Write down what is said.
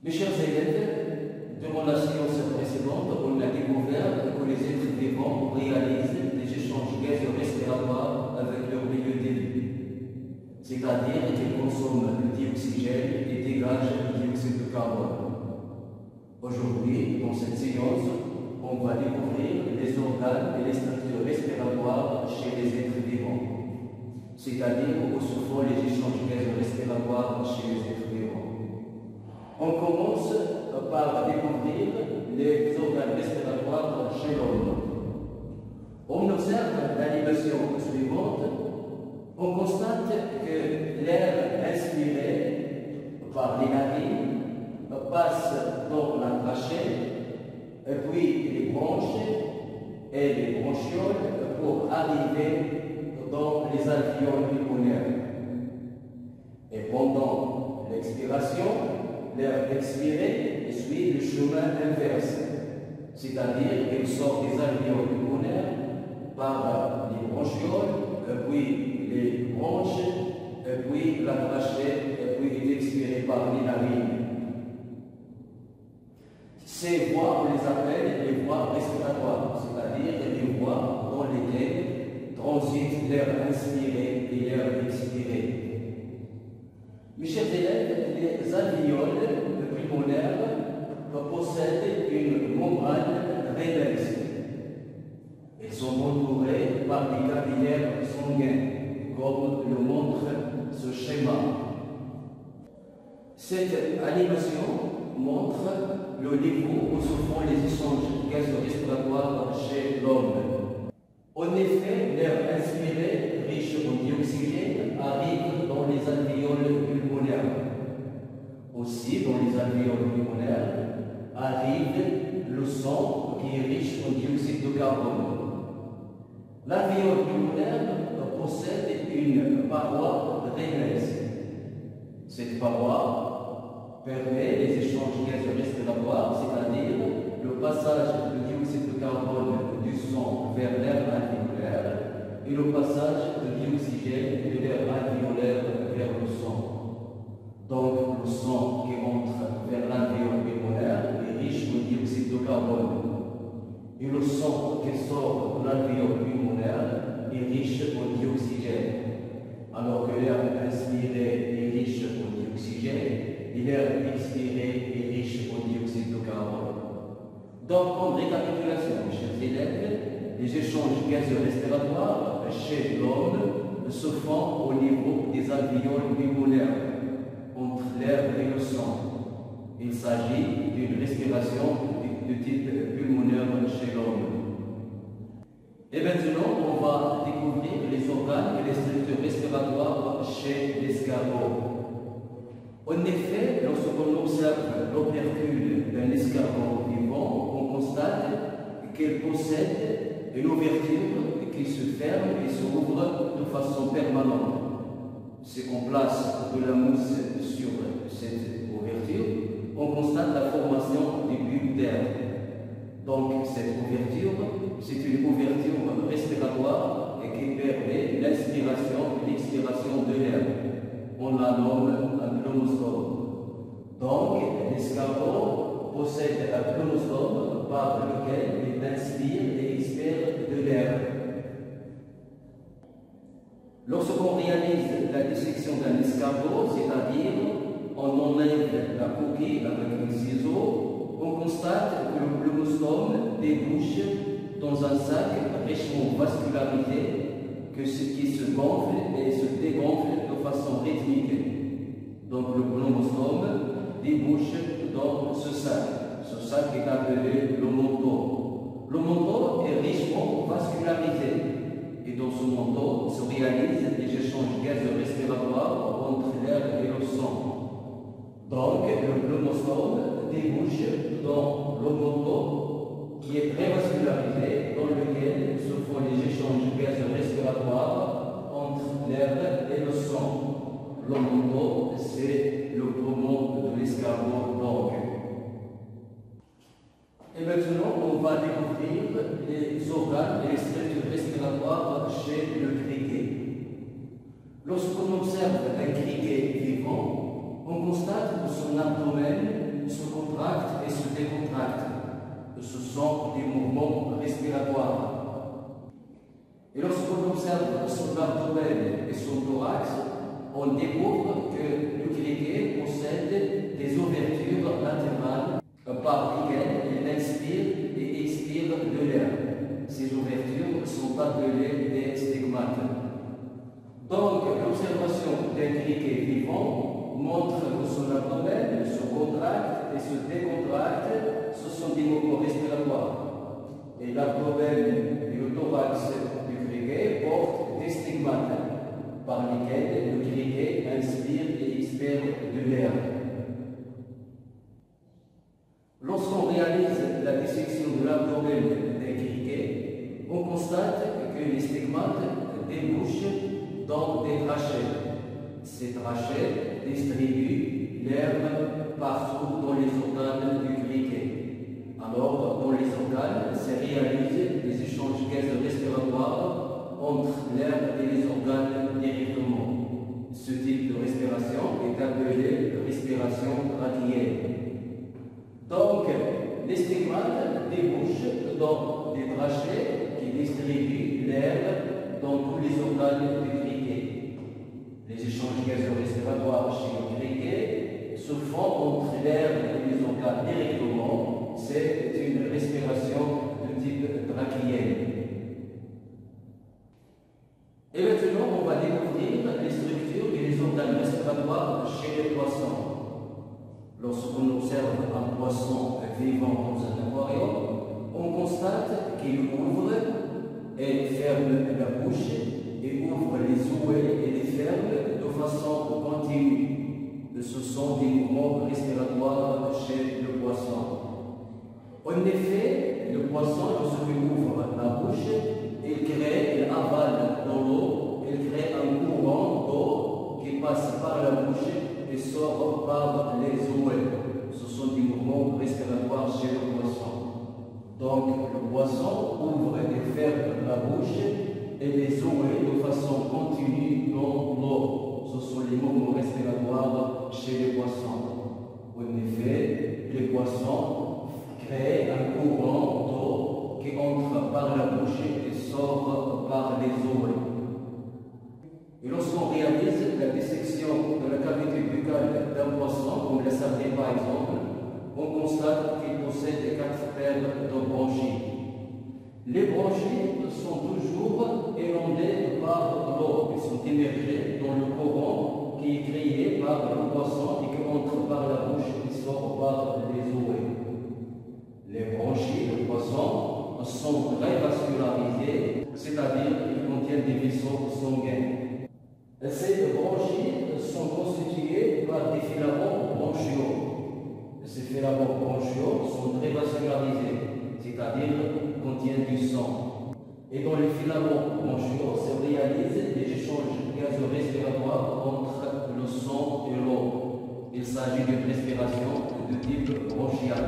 Mes chers élèves, durant la séance précédente, on a découvert que les êtres vivants réalisent des échanges gazeux respiratoires avec leur milieu vie, c'est-à-dire qu'ils consomment le dioxygène et dégagent le dioxyde de carbone. Aujourd'hui, dans cette séance, on va découvrir les organes et les structures respiratoires chez les êtres vivants, c'est-à-dire où se font les échanges gazeux respiratoires chez les êtres vivants. On commence par découvrir les organes respiratoires chez l'homme. On observe l'animation suivante. On constate que l'air inspiré par les narines passe dans la trachée, puis les bronches et les bronchioles pour arriver dans les alvéoles pulmonaires. Et pendant l'expiration, l'air expiré suit le chemin inverse, c'est-à-dire qu'il sort des alvéoles pulmonaires par les bronchioles, puis les bronches, puis la trachée, puis il est expiré par les narines. Ces voies, on les appelle les voies respiratoires, c'est-à-dire les voies dans lesquelles transite l'air inspiré et l'air expiré. Mes chers élèves, les alvéoles pulmonaires possèdent une membrane rénale. Elles sont entourées par des capillaires sanguins, comme le montre ce schéma. Cette animation montre le niveau où se font les échanges gaz-respiratoires chez l'homme. En effet, l'air inspiré, riche en dioxygène, arrive dans les alvéoles pulmonaires. Dans les alvéoles pulmonaires, arrive le sang qui est riche en dioxyde de carbone. L'alvéole pulmonaire possède une paroi rénale. Cette paroi permet les échanges gazeux respiratoires, c'est-à-dire le passage du dioxyde de carbone du sang vers l'air alvéolaire et le passage de l'oxygène de l'air alvéolaire vers le sang. Sang qui sort de l'alvéole pulmonaire est riche en dioxygène, alors que l'air inspiré est riche en dioxygène l'air expiré est riche en dioxyde de carbone. Donc, en récapitulation, chers élèves, les échanges gazeux respiratoires chez l'homme se font au niveau des alvéoles pulmonaires, entre l'air et le sang. Il s'agit d'une respiration de type pulmonaire chez l'homme. Et maintenant, on va découvrir les organes et les structures respiratoires chez l'escargot. En effet, lorsqu'on observe l'opercule d'un escargot vivant, on constate qu'elle possède une ouverture qui se ferme et s'ouvre de façon permanente. Si on place de la mousse sur cette ouverture, on constate la formation des bulles d'air. Donc cette ouverture, c'est une ouverture respiratoire et qui permet l'inspiration et l'expiration de l'air on la nomme un plonosome. Donc, l'escargot possède un plonosome par lequel il inspire et expire de l'air. Lorsqu'on réalise la dissection d'un escargot, c'est-à-dire on enlève la coquille avec un ciseau, on constate que le plonosome débouche dans un sac richement vascularisé que ce qui se gonfle et se dégonfle de façon rythmique. Donc le chromosome débouche dans ce sac. Ce sac est appelé le manteau. Le manteau est richement vascularisé et dans ce manteau se réalisent des échanges gazeux respiratoires entre l'air et le sang. Donc le chromosome débouche dans manteau qui est très vascularisé, dans lequel se font les échanges gazeux respiratoires entre l'air et le sang. L'homondo, c'est le poumon de l'escargot. Et maintenant, on va découvrir les organes et les structures respiratoires chez le criquet. Lorsqu'on observe Ce sont des mouvements respiratoires. Et lorsqu'on observe son abdomen et son thorax, on découvre que le Et le thorax du criquet portent des stigmates par lesquels le criquet inspire et expire de l'air. Lorsqu'on réalise la dissection de l'abdomen d'un criquet, on constate que les stigmates débouchent dans des trachées. Ces trachées distribuent l'air partout dans les organes du criquet. Appelé respiration radienne. Donc, les stigmates débouchent dans des trachées qui distribuent l'air dans tous les organes du criquet. Les échanges gazeux respiratoires chez le criquet se font entre l'air et les organes directement. C'est une respiration de type trachéenne. Et maintenant, on va découvrir les structures et les organes chez les poissons. Lorsqu'on observe un poisson vivant dans un aquarium, on constate qu'il ouvre et ferme la bouche et ouvre les ouées et les ferme de façon continue. Ce sont des mouvements respiratoires chez le poisson. En effet, le poisson, lorsqu'il ouvre la bouche, il crée, il avale dans l'eau, le poisson ouvre et ferme la bouche et les ouées de façon continue Les branchies sont toujours élandées par l'eau, elles sont émergées dans le courant qui est créé par le poisson et qui entre par la bouche et sort par les ouées. Les branchies du poisson sont très vascularisées, c'est-à-dire qu'ils contiennent des vaisseaux sanguins. Ces branchies sont constituées par des filaments branchiaux. Ces filaments branchiaux sont très vascularisés, c'est-à-dire contiennent du sang. Et dans les filaments branchiaux se réalisent des échanges gazo-respiratoires entre le sang et l'eau. Il s'agit d'une respiration de type bronchial.